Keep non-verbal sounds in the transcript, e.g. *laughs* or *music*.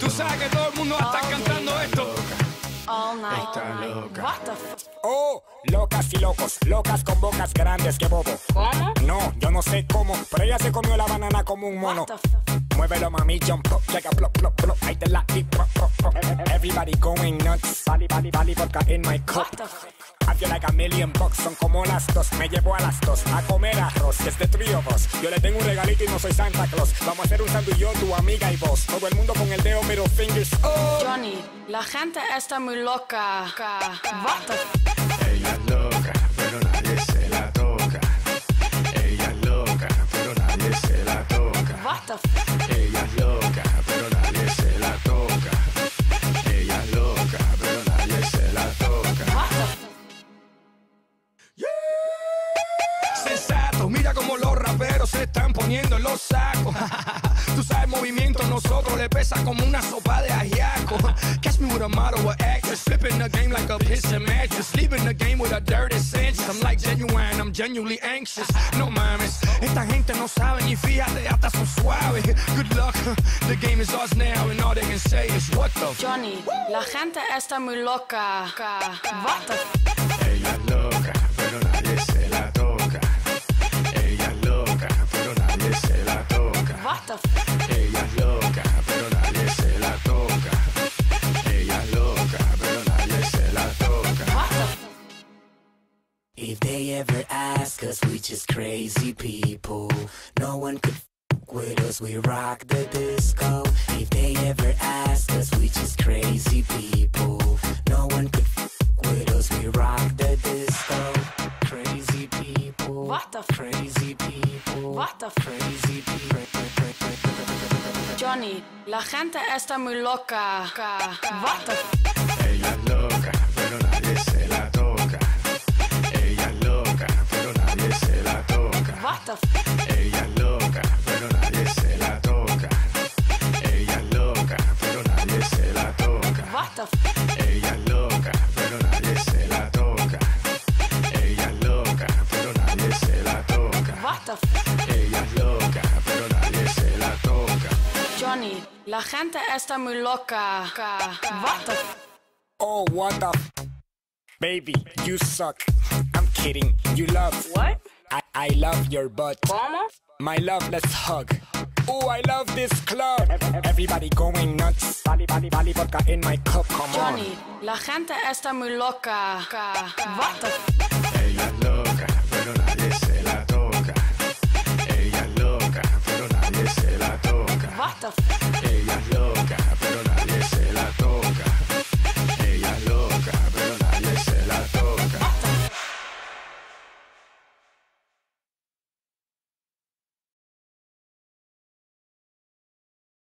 Tú sabes que todo el mundo va a estar cantando esto. Oh, locas y locos, locas con bocas grandes, que bobo. No, yo no sé cómo, pero ella se comió la banana como un mono. Muévelo, mami, jump, check plop, plop, plop, ahí te la Everybody going nuts, bali, bali, bali, vodka in my cup. I feel like a million bucks, son como las dos, me llevo a las dos a comer arroz, es de three of us. Yo le tengo un regalito y no soy Santa Claus. Vamos a hacer un sándwich yo, tu amiga y vos. Todo el mundo con el dedo, middle fingers, oh. Johnny, la gente está muy loca. What the Ella es loca, pero nadie se la toca. Ella es loca, pero nadie se la toca. What the Ella es loca, pero nadie se la toca. Como los raperos se están poniendo en los sacos. *laughs* Tú sabes, movimiento nosotros le pesa como una sopa de ajiaco. *laughs* Catch me with a model or actress, flipping the game like a piston mattress, leaving the game with a dirty sense. I'm like genuine, I'm genuinely anxious. No mames, esta gente no sabe ni fíjate, hasta son suaves. Good luck, *laughs* the game is ours now, and all they can say is what the. Johnny, la gente está muy loca. What the If they ever ask us, we just crazy people. No one could f with us, we rock the disco. If they ever ask us, we just crazy people. No one could f with us, we rock the disco. Crazy people. What the Crazy people. What the Crazy people. Johnny, la gente está muy loca. What the Ella es loca, pero nadie se la toca. Ella es loca, pero nadie se la toca. What the f Ella es loca, pero nadie se la toca. Ella es loca, pero nadie se la toca. What the f Ella es loca, pero nadie se la toca. Johnny, la gente está muy loca. What the f Oh, what the f- Baby, you suck. I'm kidding, you love. What? I, I love your butt. ¿Cómo? My love, let's hug. Oh, I love this club. Everybody going nuts. Vali, vali, vali, vodka in my cup, come Johnny, la gente está muy loca. What the Ella es loca, pero nadie